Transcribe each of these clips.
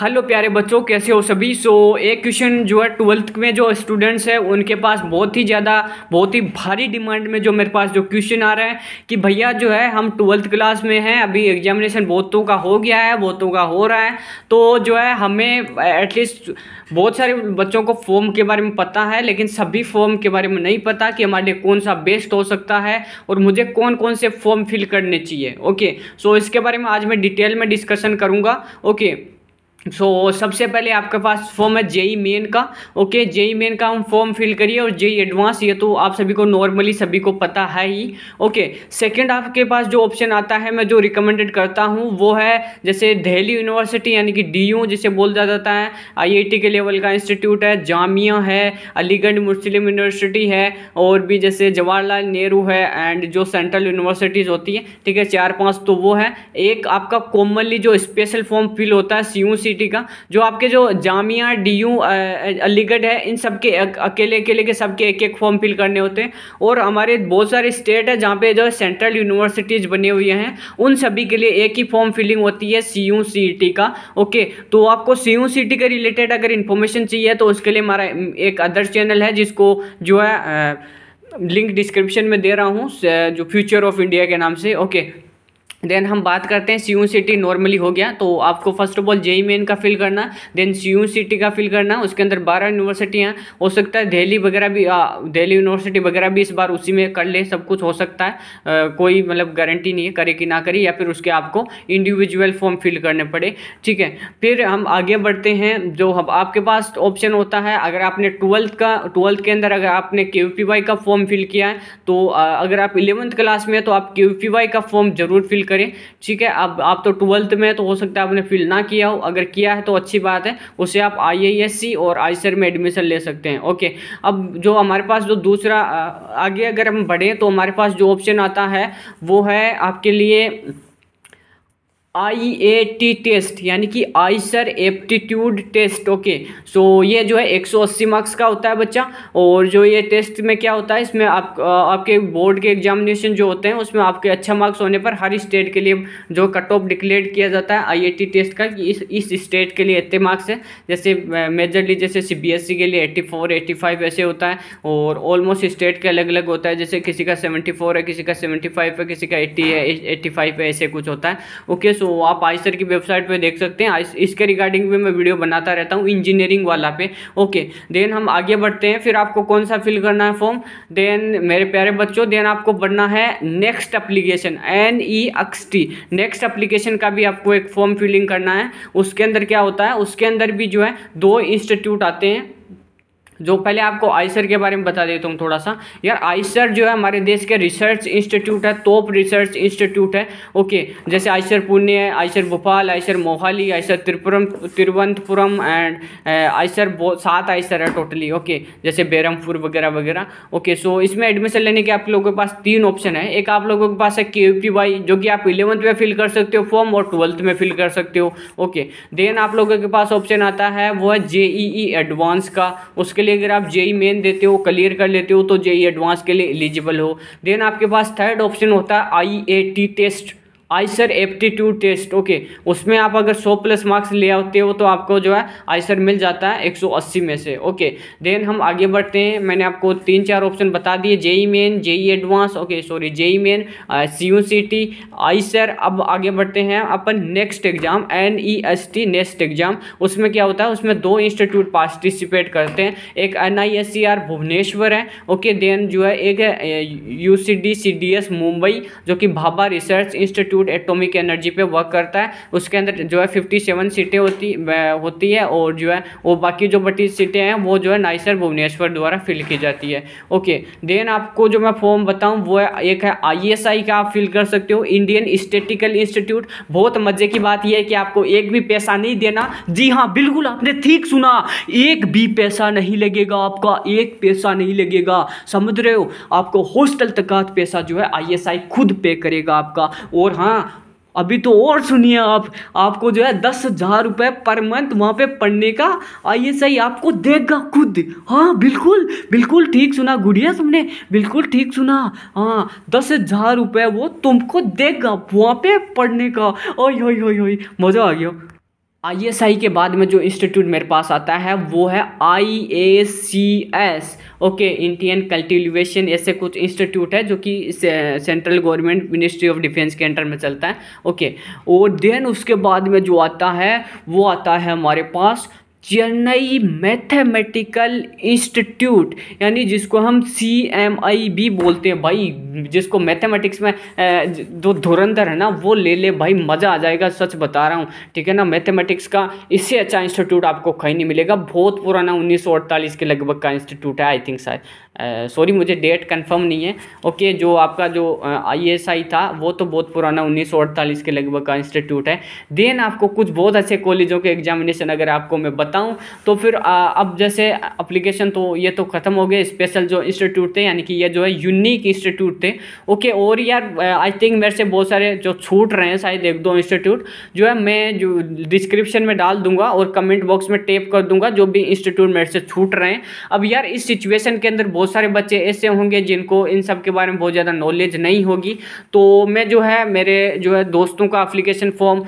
Hello प्यारे बच्चों कैसे हो सभी? सो so, एक क्वेश्चन जो है ट्वेल्थ में जो स्टूडेंट्स हैं उनके पास बहुत ही ज़्यादा बहुत ही भारी डिमांड में जो मेरे पास जो क्वेश्चन आ रहा है कि भैया जो है हम ट्वेल्थ क्लास में हैं अभी एग्जामिनेशन बहुतों का हो गया है बहुतों का हो रहा है। तो जो है हमें एटलीस्ट बहुत सारे बच्चों को फॉर्म के बारे में पता है लेकिन सभी फॉर्म के बारे में नहीं पता कि हमारे लिए कौन सा बेस्ट हो सकता है और मुझे कौन कौन से फॉर्म फिल करने चाहिए ओके सो so, इसके बारे में आज मैं डिटेल में डिस्कशन करूँगा ओके सो so, सबसे पहले आपके पास फॉर्म है जेई मेन का ओके जेई मेन का हम फॉर्म फिल करिए और जेई एडवांस ये तो आप सभी को नॉर्मली सभी को पता है ही ओके सेकंड आपके पास जो ऑप्शन आता है मैं जो रिकमेंडेड करता हूँ वो है जैसे दिल्ली यूनिवर्सिटी यानी कि डीयू जिसे बोला जाता है आईआईटी के लेवल का इंस्टीट्यूट है जामिया है अलीगढ़ मुस्लिम यूनिवर्सिटी है और भी जैसे जवाहरलाल नेहरू है एंड जो सेंट्रल यूनिवर्सिटीज़ होती है ठीक है? चार पाँच तो वो है। एक आपका कॉमनली जो स्पेशल फॉर्म फिल होता है सी यूनिवर्सिटी का, जो आपके जो जामिया डी यू अलीगढ़ है, इन सब के अकेले अकेले के सबके एक एक फॉर्म फिल करने होते हैं। और हमारे बहुत सारे स्टेट है जहाँ पे जो सेंट्रल यूनिवर्सिटीज़ बने हुए हैं, उन सभी के लिए एक ही फॉर्म फिलिंग होती है सी यू सी टी का। ओके तो आपको सी यू सी टी के रिलेटेड अगर इन्फॉर्मेशन चाहिए तो उसके लिए हमारा एक अदर चैनल है जिसको जो है लिंक डिस्क्रिप्शन में दे रहा हूँ जो फ्यूचर ऑफ़ इंडिया के नाम से। ओके देन हम बात करते हैं C U C T normally हो गया तो आपको first of all JEE Main का फिल करना then C U C T का फिल करना उसके अंदर बारह यूनिवर्सिटियाँ हो सकता है दिल्ली वगैरह भी दिल्ली यूनिवर्सिटी वगैरह भी इस बार उसी में कर ले सब कुछ हो सकता है आ, कोई मतलब गारंटी नहीं है करे कि ना करे या फिर उसके आपको इंडिविजुअल फॉर्म फिल करने पड़े ठीक है। फिर हम आगे बढ़ते हैं जो हम आपके पास ऑप्शन होता है अगर आपने ट्वेल्थ का ट्वेल्थ के अंदर अगर आपने के का फॉर्म फिल किया है तो अगर आप इलेवंथ क्लास में तो आप के का फॉर्म ज़रूर फिल करें। ठीक है, अब आप तो ट्वेल्थ में तो हो सकता है आपने फिल ना किया हो। अगर किया है तो अच्छी बात है, उसे आप आई और आई में एडमिशन ले सकते हैं। ओके, अब जो हमारे पास जो दूसरा आगे अगर हम बढ़ें तो हमारे पास जो ऑप्शन आता है, वो है आपके लिए आई ए टी टेस्ट यानी कि IISER aptitude test, okay. So ये जो है 180 मार्क्स का होता है बच्चा, और जो ये टेस्ट में क्या होता है, इसमें आप आपके बोर्ड के एग्जामिनेशन जो होते हैं, उसमें आपके अच्छा मार्क्स होने पर हर स्टेट के लिए जो कट ऑफ़ डिक्लेयर किया जाता है आईआईटी टेस्ट का, कि इस इस स्टेट के लिए इतने मार्क्स है। जैसे मेजरली जैसे सीबीएसई के लिए एट्टी फोर एट्टी फाइव ऐसे होता है, और ऑलमोस्ट स्टेट के अलग अलग होता है। जैसे किसी का सेवेंटी फोर है, किसी का सेवेंटी फाइव है, किसी का एट्टी है एट्टी फाइव है, ऐसे कुछ होता है। ओके सो आप आइसर की वेबसाइट पे देख सकते हैं। इसके रिगार्डिंग भी मैं वीडियो बनाता रहता हूँ इंजीनियरिंग वाला पे। ओके, देन हम आगे बढ़ते हैं। फिर आपको कौन सा फिल करना है फॉर्म देन मेरे प्यारे बच्चों, देन आपको बढ़ना है next application N E X T next application का भी आपको एक फॉर्म फिलिंग करना है। उसके अंदर क्या होता है? उसके अंदर भी जो है दो इंस्टीट्यूट आते हैं। जो पहले आपको आइसर के बारे में बता देता हूँ थोड़ा सा। यार, आइसर जो है हमारे देश के रिसर्च इंस्टीट्यूट है, टॉप रिसर्च इंस्टीट्यूट है। ओके, जैसे आइसर पुणे है IISER Bhopal, IISER Mohali, IISER त्रिपुरम, Thiruvananthapuram and IISER सात आइसर है टोटली ओके। जैसे बेरमपुर वगैरह वगैरह। ओके सो इसमें एडमिशन लेने के आप लोगों के पास तीन ऑप्शन है। एक आप लोगों के पास है के जो कि आप इलेवंथ में फिल कर सकते हो फॉर्म और ट्वेल्थ में फिल कर सकते हो। ओके देन आप लोगों के पास ऑप्शन आता है, वो है जेईई एडवांस e e का। उसके लिए लिए अगर आप जेई मेन देते हो क्लियर कर लेते हो तो जेई एडवांस के लिए एलिजिबल हो। देन आपके पास थर्ड ऑप्शन होता है I A T test IISER aptitude test, okay. उसमें आप अगर 100 प्लस मार्क्स ले आते हो तो आपको जो है आइसर मिल जाता है 180 में से, ओके। देन हम आगे बढ़ते हैं। मैंने आपको तीन चार ऑप्शन बता दिए, JEE Main, JEE advance, okay, sorry, JEE Main C U C T, IISER. अब आगे बढ़ते हैं अपन, next exam, N E S T, next exam. उसमें क्या होता है? उसमें दो इंस्टीट्यूट पार्टिसिपेट करते हैं। एक N I S C R Bhubaneswar है, ओके। देन जो है एक है U C D C D S Mumbai, जो कि Bhabha research institute institute atomic energy पे वर्क करता है। उसके अंदर जो है फिफ्टी सेवन सीटें होती होती है और जो है, वो बाकी जो बटी सीटें हैं, वो जो है नाइसर भुवनेश्वर द्वारा फिल की जाती है। ओके, देन आपको जो मैं फॉर्म बताऊँ, वो है, एक है आईएसआई का आप फिल कर सकते हो, इंडियन स्टेटिकल इंस्टीट्यूट। बहुत मज़े की बात यह है कि आपको एक भी पैसा नहीं देना। जी हाँ बिल्कुल आपने ठीक सुना, एक भी पैसा नहीं लगेगा आपका, एक पैसा नहीं लगेगा। समझ रहे हो? आपको हॉस्टल तक पैसा जो है आईएसआई खुद पे करेगा आपका। और हाँ हाँ अभी तो और सुनिए आप, आपको जो है दस हज़ार रुपये पर मंथ वहाँ पे पढ़ने का, आइए सही, आपको देगा खुद। हाँ बिल्कुल बिल्कुल ठीक सुना, गुड़िया तुमने बिल्कुल ठीक सुना। हाँ दस हज़ार रुपये वो तुमको देगा वहाँ पे पढ़ने का। ओ हो मज़ा आ गया। आईएसआई के बाद में जो इंस्टीट्यूट मेरे पास आता है वो है I A C S okay Indian cultivation ऐसे कुछ इंस्टीट्यूट है जो कि central government ministry of defence के अंडर में चलता है ओके okay, और देन उसके बाद में जो आता है वो आता है हमारे पास चेन्नई मैथमेटिकल इंस्टीट्यूट, यानी जिसको हम सी एम आई भी बोलते हैं भाई, जिसको मैथमेटिक्स में जो धुरंधर है ना, वो ले ले भाई, मज़ा आ जाएगा, सच बता रहा हूँ। ठीक है ना, मैथमेटिक्स का इससे अच्छा इंस्टीट्यूट आपको कहीं नहीं मिलेगा। बहुत पुराना, उन्नीस सौ अड़तालीस के लगभग का इंस्टीट्यूट है आई थिंक शायद। सॉरी मुझे डेट कन्फर्म नहीं है। ओके जो आपका जो आईएसआई था, वो तो बहुत पुराना, उन्नीस सौ अड़तालीस के लगभग का इंस्टीट्यूट है। देन आपको कुछ बहुत अच्छे कॉलेजों के एग्जामिनेशन अगर आपको मैं बताऊँ तो फिर अब जैसे अप्लीकेशन तो ये तो ख़त्म हो गए स्पेशल जो इंस्टीट्यूट थे, यानी कि ये जो है यूनिक इंस्टीट्यूट थे। ओके और यार आई थिंक मेरे से बहुत सारे जो छूट रहे हैं, शायद एक दो इंस्टीट्यूट जो है मैं जो डिस्क्रिप्शन में डाल दूँगा और कमेंट बॉक्स में टेप कर दूँगा, जो भी इंस्टीट्यूट मेरे से छूट रहे हैं। अब यार, इस सिचुएशन के अंदर बहुत सारे बच्चे ऐसे होंगे, जिनको इन सब के बारे में बहुत ज़्यादा नॉलेज नहीं होगी। तो मैं जो है, मेरे जो है दोस्तों का अप्लीकेशन फॉर्म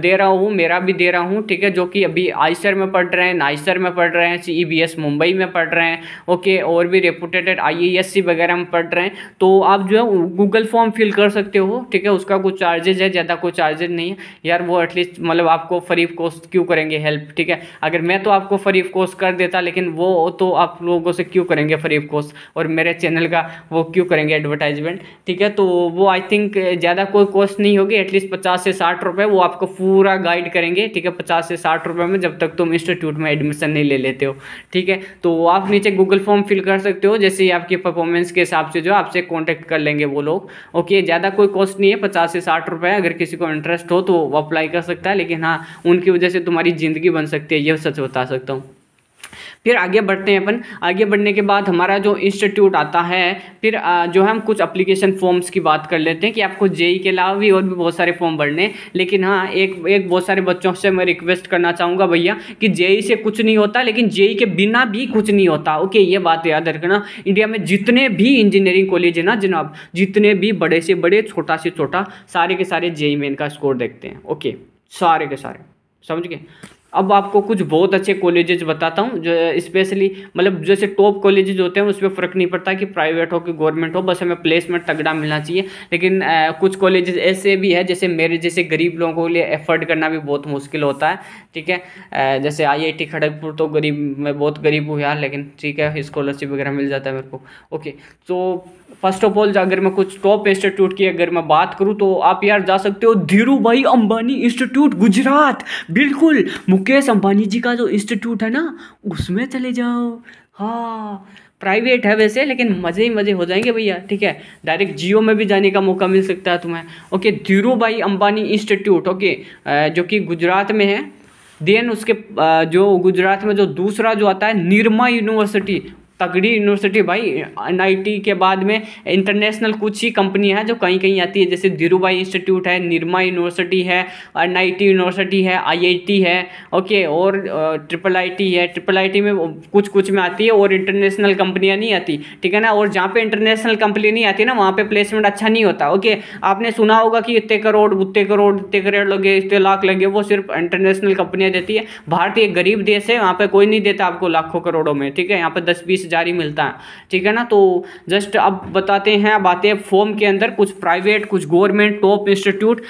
दे रहा हूँ, मेरा भी दे रहा हूँ, ठीक है, जो कि अभी आइसर में पढ़ रहे हैं, नाइसर में पढ़ रहे हैं सी मुंबई में पढ़ रहे हैं ओके और भी रेपुटेटेड आई वगैरह में पढ़ रहे हैं। तो आप जो है गूगल फॉर्म फिल कर सकते हो, ठीक है? उसका कुछ चार्जेज है, ज़्यादा कोई चार्जेज नहीं है। यार वो एटलीस्ट मतलब आपको फ्री ऑफ़ कॉस्ट क्यों करेंगे हेल्प ठीक है? अगर मैं तो आपको फ्री ऑफ़ कॉस्ट कर देता, लेकिन वो तो आप लोगों से क्यों करेंगे फ्री ऑफ़ कॉस्ट और मेरे चैनल का वो क्यों करेंगे एडवर्टाइजमेंट ठीक है? तो वो आई थिंक ज़्यादा कोई कॉस्ट नहीं होगी एटलीस्ट पचास से साठ रुपये वो आपको पूरा गाइड करेंगे, ठीक है? पचास से साठ रुपये में जब तक तुम इंस्टीट्यूट में एडमिशन नहीं ले लेते हो, ठीक है? तो आप नीचे गूगल फॉर्म फिल कर सकते हो, जैसे ही आपकी परफॉर्मेंस के हिसाब से जो आपसे कॉन्टैक्ट कर लेंगे वो लोग ओके ज़्यादा कोई कॉस्ट नहीं है, पचास से साठ रुपये अगर किसी को इंटरेस्ट हो तो वो अप्लाई कर सकता है, लेकिन हाँ उनकी वजह से तुम्हारी ज़िंदगी बन सकती है, ये सच बता सकता हूँ। फिर आगे बढ़ते हैं अपन। आगे बढ़ने के बाद हमारा जो इंस्टीट्यूट आता है, फिर जो है हम कुछ अप्लीकेशन फॉर्म्स की बात कर लेते हैं कि आपको जेई के अलावा भी और भी बहुत सारे फॉर्म भरने लेकिन हाँ एक एक बहुत सारे बच्चों से मैं रिक्वेस्ट करना चाहूँगा भैया कि जेई से कुछ नहीं होता, लेकिन जेई के बिना भी कुछ नहीं होता। ओके, ये बात याद रखना। इंडिया में जितने भी इंजीनियरिंग कॉलेज है ना जनाब, जितने भी बड़े से बड़े, छोटा से छोटा, सारे के सारे जेई में इनका स्कोर देखते हैं। ओके, सारे के सारे। समझ गए? अब आपको कुछ बहुत अच्छे कॉलेजेस बताता हूँ जो स्पेशली मतलब जैसे टॉप कॉलेजेस होते हैं उसमें फ़र्क नहीं पड़ता कि प्राइवेट हो कि गवर्नमेंट हो बस हमें प्लेसमेंट तगड़ा मिलना चाहिए। लेकिन आ, कुछ कॉलेजेस ऐसे भी है जैसे मेरे जैसे गरीब लोगों के लिए एफर्ड करना भी बहुत मुश्किल होता है ठीक है? जैसे आई आई टी खड़गपुर तो गरीब मैं बहुत गरीब हूँ यार लेकिन ठीक है स्कॉलरशिप वगैरह मिल जाता है मेरे को। ओके तो फ़र्स्ट ऑफ़ ऑल अगर मैं कुछ टॉप इंस्टीट्यूट की अगर मैं बात करूँ तो आप यार जा सकते हो धीरू भाई अंबानी इंस्टीट्यूट गुजरात। बिल्कुल, मुकेश अंबानी जी का जो इंस्टीट्यूट है ना, उसमें चले जाओ। हाँ प्राइवेट है वैसे, लेकिन मज़े ही मज़े हो जाएँगे भैया, ठीक है? डायरेक्ट जियो में भी जाने का मौका मिल सकता है तुम्हें। ओके धीरू भाई अंबानी इंस्टीट्यूट ओके जो कि गुजरात में है। देन उसके जो गुजरात में जो दूसरा जो आता है, निर्मा यूनिवर्सिटी तगड़ी यूनिवर्सिटी भाई एनआईटी के बाद में इंटरनेशनल कुछ ही कंपनी है जो कहीं कहीं आती है। जैसे धीरू भाई इंस्टीट्यूट है, निर्मा यूनिवर्सिटी है एनआईटी यूनिवर्सिटी है आई है ओके और ट्रिपल आईटी है। ट्रिपल आईटी में कुछ कुछ में आती है और इंटरनेशनल कंपनियाँ नहीं आती, ठीक है ना? और जहाँ पे इंटरनेशनल कंपनी नहीं आती ना, वहाँ पे प्लेसमेंट अच्छा नहीं होता ओके आपने सुना होगा कि इतने करोड़, उतने करोड़, इतने करोड़ लगे, इतने लाख लगे, वो सिर्फ़ इंटरनेशनल कंपनियाँ देती है। भारत एक गरीब देश है, वहाँ पे कोई नहीं देता आपको लाखों करोड़ों में, ठीक है? यहाँ पे दस बीस जारी मिलता है। ठीक है ना? तो जस्ट अब बताते हैं, अब आते हैं फॉर्म के अंदर। कुछ प्राइवेट कुछ government top institute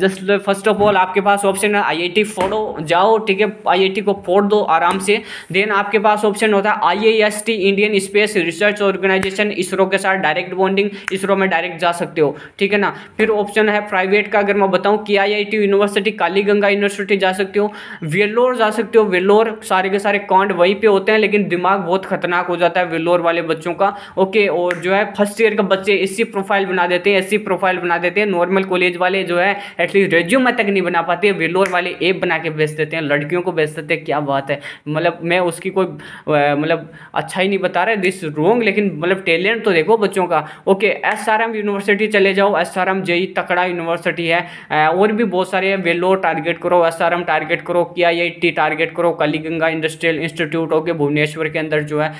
just first of all आपके पास ऑप्शन है आई फोड़ो जाओ, ठीक है? आई को फोड़ दो आराम से। देन आपके पास ऑप्शन होता है I Indian space research organisation ISRO के साथ डायरेक्ट बॉन्डिंग इसरो में डायरेक्ट जा सकते हो। ठीक है ना? फिर ऑप्शन है प्राइवेट का, अगर मैं बताऊँ, कि आई यूनिवर्सिटी कालीगंगा यूनिवर्सिटी जा सकते हो। वेल्लोर जा सकते हो, वेल्लोर सारे के सारे कांड वहीं पे होते हैं, लेकिन दिमाग बहुत खतरनाक जाता है वेल्लोर वाले बच्चों का। ओके, और जो है फ़र्स्ट ईयर के बच्चे एस प्रोफ़ाइल बना देते हैं एस प्रोफ़ाइल बना देते हैं। नॉर्मल कॉलेज वाले जो है एटलीस्ट रेज्यूम तक नहीं बना पाते, वेल्लोर वाले ऐप बना के बेच देते हैं, लड़कियों को बेच देते हैं, क्या बात है। मतलब मैं उसकी कोई मतलब अच्छा ही नहीं बता रहा दिस रोंग लेकिन मतलब टैलेंट तो देखो बच्चों का। Okay S R M university चले जाओ एस आर एम जेई तकड़ा यूनिवर्सिटी है। और भी बहुत सारे हैं, वेल्लोर टारगेट करो एस आर एम टारगेट करो के आई टी टारगेट करो, Kalinga industrial institute okay, Bhubaneswar के अंदर जो है।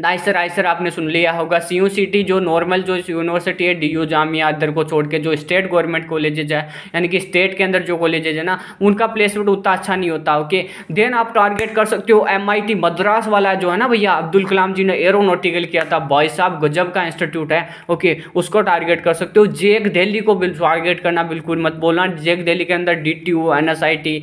नाइसर आइसर आपने सुन लिया होगा। सी यू सी टी जो नॉर्मल जो यूनिवर्सिटी है डी यू जामिया अदर को छोड़ के जो स्टेट गवर्नमेंट कॉलेजेज है, यानी कि स्टेट के अंदर जो कॉलेजेज है ना, उनका प्लेसमेंट उतना अच्छा नहीं होता ओके देन आप टारगेट कर सकते हो एम आई टी मद्रास वाला जो है ना भैया, अब्दुल कलाम जी ने एरोनोटिकल किया था। भाई साहब, गजब का इंस्टीट्यूट है ओके उसको टारगेट कर सकते हो। जेक दिल्ली को टारगेट करना बिल्कुल मत बोलना। जेक दिल्ली के अंदर D T U N S I T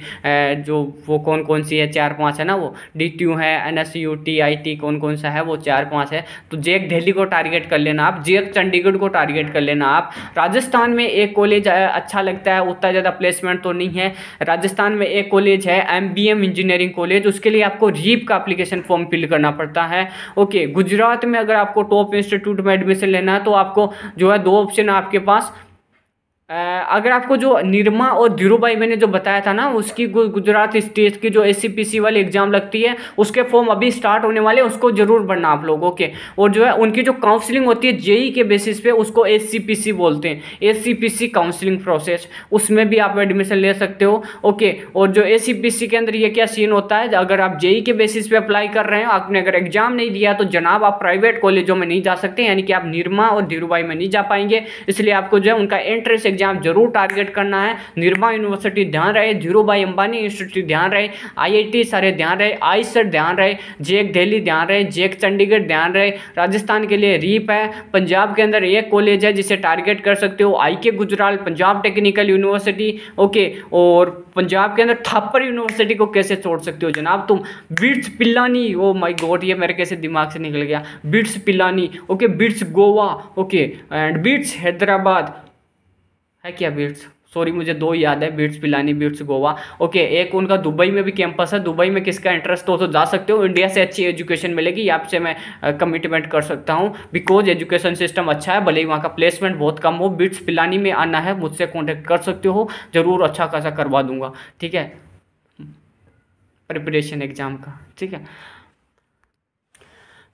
जो वो कौन कौन सी है चार पाँच है ना वो? डी टी यू है N S U T I T कौन कौन सा है वो चार पाँच है तो जेक दिल्ली को टारगेट कर लेना आप, जेक चंडीगढ़ को टारगेट कर लेना आप। राजस्थान में एक कॉलेज अच्छा लगता है, उतना ज़्यादा प्लेसमेंट तो नहीं है। राजस्थान में एक कॉलेज है M B M engineering college उसके लिए आपको रीप का अप्लीकेशन फॉर्म फिल करना पड़ता है। ओके गुजरात में अगर आपको टॉप इंस्टीट्यूट में एडमिशन लेना है तो आपको जो है दो ऑप्शन आपके पास अगर आपको जो निरमा और धीरूभाई मैंने जो बताया था ना, उसकी गुजरात स्टेट की जो एस वाली एग्ज़ाम लगती है, उसके फॉर्म अभी स्टार्ट होने वाले हैं, उसको ज़रूर भरना आप लोगों के। और जो है, उनकी जो काउंसलिंग होती है जेई के बेसिस पे उसको एस बोलते हैं। एस काउंसलिंग प्रोसेस उसमें भी आप एडमिशन ले सकते हो। ओके और जो एसीपीसी के अंदर ये क्या सीन होता है, अगर आप जेई के बेसिस पे अप्लाई कर रहे हो, आपने अगर एग्ज़ाम नहीं दिया तो जनाब आप प्राइवेट कॉलेजों में नहीं जा सकते, यानी कि आप निरमा और धीरूभाई में नहीं जा पाएँगे। इसलिए आपको जो है, उनका एंट्रेंस एग्ज़ाम ज़रूर टारगेट करना है। निर्मा यूनिवर्सिटी ध्यान रहे धीरू भाई अंबानी इंस्टीट्यूट ध्यान रहे आईआईटी सारे ध्यान रहे आई ध्यान रहे जेक दिल्ली ध्यान रहे जेक चंडीगढ़ ध्यान रहे। राजस्थान के लिए रीप है, पंजाब के अंदर एक कॉलेज है जिसे टारगेट कर सकते हो I K Gujral, Punjab technical university okay और पंजाब के अंदर थापर यूनिवर्सिटी को कैसे छोड़ सकते हो जनाब तुम? BITS Pilani oh my God ये मेरे कैसे दिमाग से निकल गया। BITS Pilani okay BITS Goa okay and BITS Hyderabad है क्या बीट्स सॉरी मुझे दो याद है BITS Pilani BITS Goa. Okay एक उनका दुबई में भी कैंपस है। दुबई में किसका इंटरेस्ट हो तो जा सकते हो। इंडिया से अच्छी एजुकेशन मिलेगी आपसे मैं कमिटमेंट कर सकता हूँ। बिकॉज़ एजुकेशन सिस्टम अच्छा है, भले ही वहाँ का प्लेसमेंट बहुत कम हो बीट्स पिलानी में आना है, मुझसे कॉन्टेक्ट कर सकते हो। ज़रूर अच्छा खासा करवा दूँगा। ठीक है? प्रिपरेशन एग्ज़ाम का। ठीक है?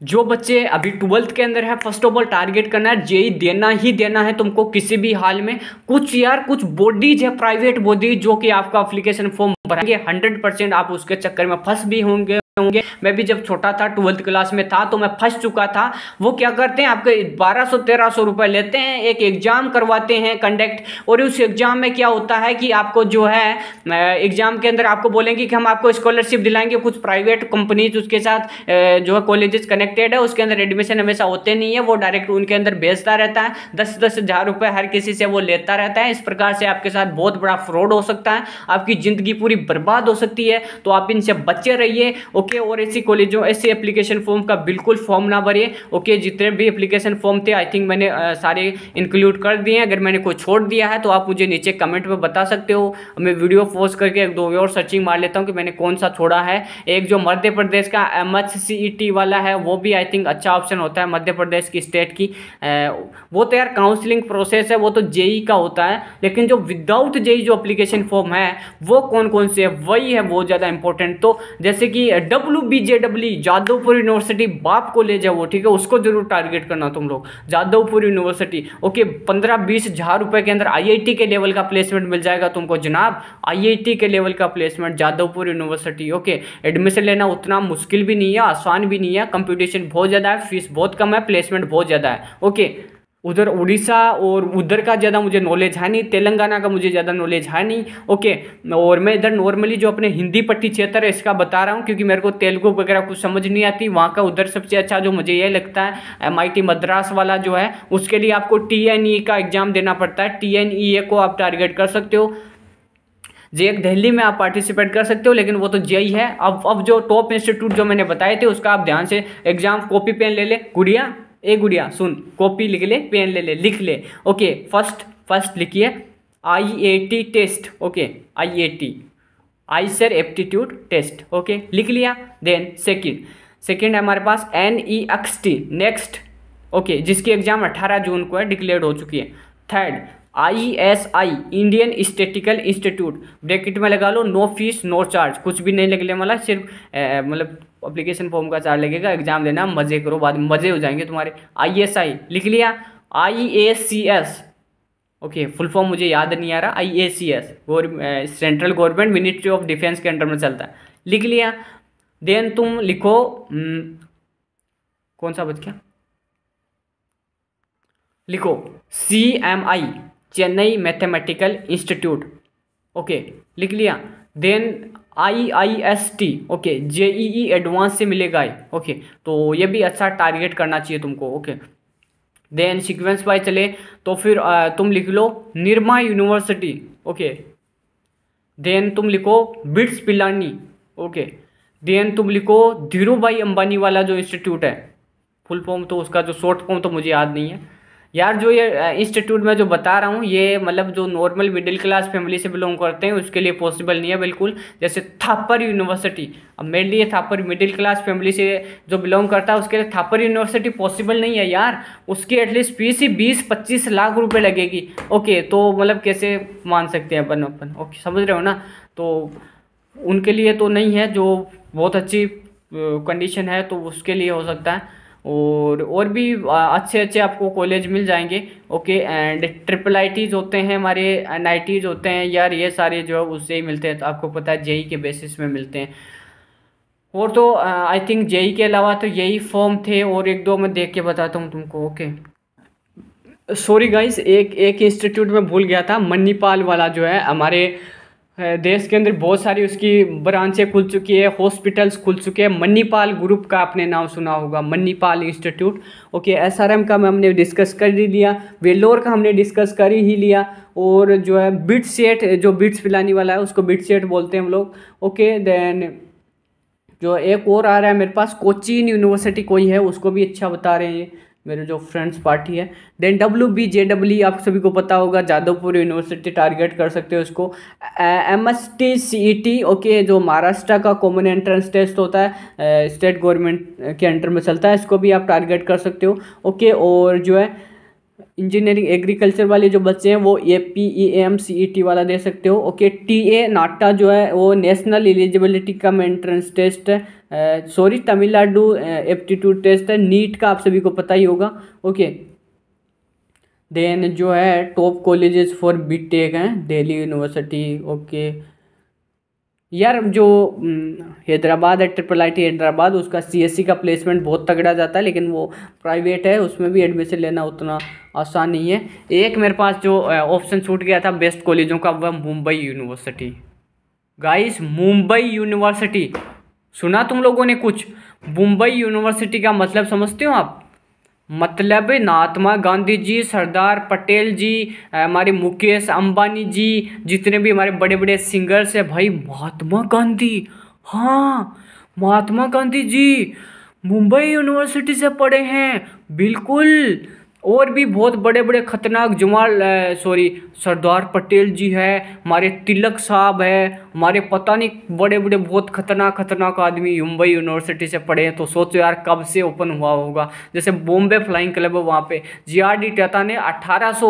जो बच्चे अभी ट्वेल्थ के अंदर है फ़र्स्ट ऑफ़ ऑल टारगेट करना है, जेई देना ही देना है तुमको किसी भी हाल में। कुछ यार, कुछ बॉडीज है प्राइवेट बॉडीज जो कि आपका अप्लीकेशन फॉर्म भरेंगे हंड्रेड परसेंट आप उसके चक्कर में फंस भी होंगे। होंगे। मैं भी जब छोटा था ट्वेल्थ क्लास में था तो मैं फंस चुका था। वो क्या करते हैं, आपके बारह सौ, तेरह सौ रुपये लेते हैं, एक एग्ज़ाम करवाते हैं कंडक्ट और उस एग्ज़ाम में क्या होता है कि आपको जो है एग्ज़ाम के अंदर आपको बोलेंगे कि हम आपको स्कॉलरशिप दिलाएँगे। कुछ प्राइवेट कंपनीज़ उसके साथ जो है कॉलेजेस कनेक्टेड है, उसके अंदर एडमिशन हमेशा होते नहीं है। वो डायरेक्ट उनके अंदर भेजता रहता है। दस दस हज़ार रुपये हर किसी से वो लेता रहता है। इस प्रकार से आपके साथ बहुत बड़ा फ्रॉड हो सकता है। आपकी ज़िंदगी पूरी बर्बाद हो सकती है। तो आप इनसे बचे रहिए। ओके, और ऐसी कॉलेजों ऐसे एप्लीकेशन फॉर्म का बिल्कुल फॉर्म ना भरिए। ओके, जितने भी एप्लीकेशन फॉर्म थे आई थिंक मैंने सारे इंक्लूड कर दिए हैं। अगर मैंने कोई छोड़ दिया है तो आप मुझे नीचे कमेंट में बता सकते हो। मैं वीडियो पोस्ट करके एक दो और सर्चिंग मार लेता हूँ कि मैंने कौन सा छोड़ा है। एक जो मध्य प्रदेश का एम e वाला है, वो भी आई थिंक अच्छा ऑप्शन होता है मध्य प्रदेश की स्टेट की। वो तो यार काउंसलिंग प्रोसेस है, वो तो जेई का होता है। लेकिन जो विदाउट जेई जो अप्लीकेशन फॉर्म है, वो कौन कौन से है? वही है बहुत ज़्यादा इंपॉर्टेंट तो जैसे कि W B J W Jadavpur university बाप कॉलेज है वो, ठीक है? उसको ज़रूर टारगेट करना तुम लोग। जादवपुर यूनिवर्सिटी ओके पंद्रह बीस हज़ार रुपए के अंदर आईआईटी के लेवल का प्लेसमेंट मिल जाएगा तुमको, जनाब। आईआईटी के लेवल का placement Jadavpur university okay admission लेना उतना मुश्किल भी नहीं है, आसान भी नहीं है। कंपटीशन बहुत ज़्यादा है फ़ीस बहुत कम है प्लेसमेंट बहुत ज़्यादा है ओके उधर उड़ीसा और उधर का ज़्यादा मुझे नॉलेज है नहीं, तेलंगाना का मुझे ज़्यादा नॉलेज है नहीं। ओके और मैं इधर नॉर्मली जो अपने हिंदी पट्टी क्षेत्र है, इसका बता रहा हूँ, क्योंकि मेरे को तेलुगु वगैरह कुछ समझ नहीं आती। वहाँ का उधर सबसे अच्छा जो मुझे ये लगता है एमआईटी मद्रास वाला जो है, उसके लिए आपको टी e का एग्ज़ाम देना पड़ता है। टी e को आप टारगेट कर सकते हो। जे एक दिल्ली में आप पार्टिसिपेट कर सकते हो, लेकिन वो तो जेई है। अब अब जो टॉप इंस्टीट्यूट जो मैंने बताए थे, उसका आप ध्यान से एग्ज़ाम कॉपी पेन ले ले। गुड़िया ए गुड़िया, सुन कॉपी लिख ले पेन ले ले, लिख ले ओके फ़र्स्ट फ़र्स्ट लिखिए I A T test okay I A T IISER aptitude test okay लिख लिया देन सेकंड सेकंड है हमारे पास N E X T next okay जिसकी एग्ज़ाम 18 जून को है डिक्लेयर हो चुकी है third I S I Indian statistical institute bracket में लगा लो नो फ़ीस नो चार्ज कुछ भी नहीं लग लगने वाला, सिर्फ़ मतलब अप्लीकेशन फॉर्म का चार्ज लगेगा एग्ज़ाम देना, मज़े करो, बाद में मज़े हो जाएँगे तुम्हारे। आई एस आई लिख लिया? I A C S okay full form मुझे याद नहीं आ रहा I A C S central government ministry of defence के अंडर में चलता है। लिख लिया? देन तुम लिखो कौन सा बच गया? लिखो C M I Chennai mathematical institute okay लिख लिया? Then I I S T okay J E E advance से मिलेगा ओके तो ये भी अच्छा टारगेट करना चाहिए तुमको ओके देन सीक्वेंस बाय चले तो फिर आ, तुम लिख लो निर्मा यूनिवर्सिटी ओके देन तुम लिखो बिट्स पिलानी ओके देन तुम लिखो धीरू भाई अंबानी वाला जो इंस्टीट्यूट है. फुल फॉर्म तो उसका जो शॉर्ट फॉर्म तो मुझे याद नहीं है. यार जो ये इंस्टीट्यूट में जो बता रहा हूँ, ये मतलब जो नॉर्मल मिडिल क्लास फैमिली से बिलोंग करते हैं, उसके लिए पॉसिबल नहीं है बिल्कुल। जैसे थापर यूनिवर्सिटी अब मेरे लिए थापर मिडिल क्लास फैमिली से जो बिलोंग करता है, उसके लिए थापर यूनिवर्सिटी पॉसिबल नहीं है यार। उसकी एटलीस्ट फ़ीस ही बीस, पच्चीस लाख रुपये लगेगी। ओके तो मतलब कैसे मान सकते हैं अपन अपन? ओके समझ रहे हो ना? तो उनके लिए तो नहीं है, जो बहुत अच्छी कंडीशन है तो उसके लिए हो सकता है। और और भी अच्छे अच्छे आपको कॉलेज मिल जाएँगे। ओके एंड ट्रिपल आई होते हैं हमारे एन आई होते हैं यार, ये सारे जो है उससे ही मिलते हैं। तो आपको पता है जेई के बेसिस में मिलते हैं। और तो आई थिंक जेई के अलावा तो यही फॉर्म थे और एक दो मैं देख के बताता हूँ तुमको ओके सॉरी गाइस एक एक इंस्टीट्यूट में भूल गया था मनीपाल वाला जो है हमारे देश के अंदर बहुत सारी उसकी ब्रांचें खुल चुकी है, हॉस्पिटल्स खुल चुके हैं। मनीपाल ग्रुप का आपने नाम सुना होगा मनीपाल इंस्टीट्यूट। ओके, एसआरएम का हमने डिस्कस कर ही लिया वेलोर का हमने डिस्कस कर ही लिया, और जो है बिट सेट जो बिट्स पिलाने वाला है, उसको बिट सेट बोलते हैं हम लोग। ओके, देन जो एक और आ रहा है मेरे पास, कोचिन यूनिवर्सिटी कोई है, उसको भी अच्छा बता रहे हैं। मेरे जो फ्रेंड्स पार्टी है then W B J W आप सभी को पता होगा, जादवपुर यूनिवर्सिटी टारगेट कर सकते हो इसको। M S T C E T okay जो महाराष्ट्र का कॉमन एंट्रेंस टेस्ट होता है स्टेट गवर्नमेंट के अंडर में चलता है, इसको भी आप टारगेट कर सकते हो ओके और जो है इंजीनियरिंग एग्रीकल्चर वाले जो बच्चे हैं, वो A P E M C E T वाला दे सकते हो। ओके टी ए नाटा जो है, वो नेशनल एलिजिबिलिटी का एंट्रेंस टेस्ट है। सॉरी तमिलनाडु एप्टीट्यूड टेस्ट है। नीट का आप सभी को पता ही होगा। ओके देन जो है top colleges for B tech हैं दिल्ली यूनिवर्सिटी ओके यार, जो हैदराबाद है ट्रिपल आई टी हैदराबाद, उसका सी एस सी का प्लेसमेंट बहुत तगड़ा जाता है, लेकिन वो प्राइवेट है, उसमें भी एडमिशन लेना उतना आसान नहीं है। एक मेरे पास जो ऑप्शन छूट गया था बेस्ट कॉलेजों का, वह Mumbai university guys Mumbai university सुना तुम लोगों ने कुछ? मुंबई यूनिवर्सिटी का मतलब समझते हो आप? मतलब महात्मा गांधी जी सरदार पटेल जी हमारे मुकेश अंबानी जी, जितने भी हमारे बड़े बड़े सिंगर्स हैं भाई, महात्मा गांधी। हाँ महात्मा गांधी जी, मुंबई यूनिवर्सिटी से पढ़े हैं, बिल्कुल। और भी बहुत बड़े बड़े खतरनाक जुमाल सॉरी सरदार पटेल जी है, हमारे तिलक साहब है, हमारे पता नहीं बड़े बड़े बहुत खतरनाक खतरनाक आदमी मुंबई यूनिवर्सिटी से पढ़े हैं तो सोचो यार कब से ओपन हुआ होगा। जैसे बॉम्बे फ्लाइंग क्लब है वहाँ पे जी आर डी टाटा ने अठारह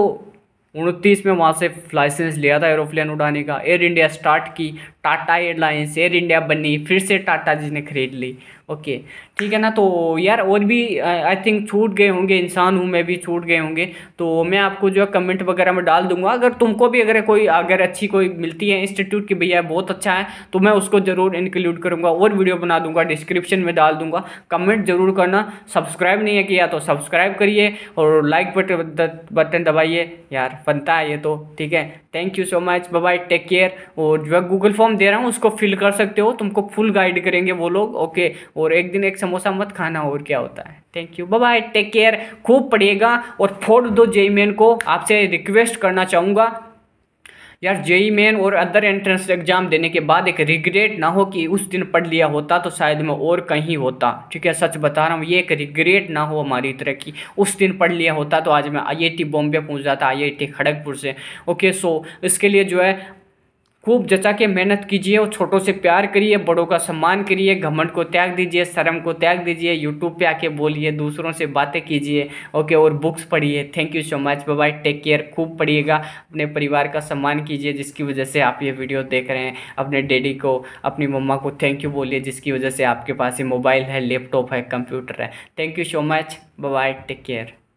उनतीस में वहाँ से लाइसेंस लिया था एरोप्लेन उड़ाने का एयर इंडिया स्टार्ट की टाटा एयरलाइंस एयर इंडिया बनी, फिर से टाटा जी ने खरीद ली। ओके ठीक है ना? तो यार, और भी आई थिंक छूट गए होंगे, इंसान हूँ मैं भी, छूट गए होंगे। तो मैं आपको जो है कमेंट वगैरह में डाल दूँगा। अगर तुमको भी अगर कोई, अगर अच्छी कोई मिलती है इंस्टीट्यूट की भैया बहुत अच्छा है तो मैं उसको ज़रूर इंक्लूड करूँगा और वीडियो बना दूँगा डिस्क्रिप्शन में डाल दूँगा। कमेंट ज़रूर करना। सब्सक्राइब नहीं है किया तो सब्सक्राइब करिए और लाइक बटन बटन दबाइए। यार, बनता है ये तो ठीक है? Thank you so much bye take care और जो है गूगल फॉर्म दे रहा हूँ, उसको फिल कर सकते हो। तुमको फुल गाइड करेंगे वो लोग। ओके और एक दिन एक समोसा मत खाना और क्या होता है। Thank you bye take care खूब पढ़िएगा। और फोड़ दो जेईमेन को आपसे रिक्वेस्ट करना चाहूँगा। यार जेई मेन और अदर एंट्रेंस एग्ज़ाम देने के बाद एक रिग्रेट ना हो कि उस दिन पढ़ लिया होता तो शायद मैं और कहीं होता। ठीक है, सच बता रहा हूँ, ये एक रिग्रेट ना हो हमारी तरह की उस दिन पढ़ लिया होता तो आज मैं आईआईटी बॉम्बे पहुँच जाता, आईआईटी खड़गपुर से। ओके, सो इसके लिए जो है खूब जचा के मेहनत कीजिए और छोटों से प्यार करिए, बड़ों का सम्मान करिए, घमंड को त्याग दीजिए, शर्म को त्याग दीजिए यूट्यूब पे आके बोलिए, दूसरों से बातें कीजिए ओके और बुक्स पढ़िए। Thank you so much bye take care खूब पढ़िएगा। अपने परिवार का सम्मान कीजिए, जिसकी वजह से आप ये वीडियो देख रहे हैं। अपने डैडी को, अपनी मम्मा को थैंक यू बोलिए, जिसकी वजह से आपके पास ये मोबाइल है लैपटॉप है कंप्यूटर है। Thank you so much bye take care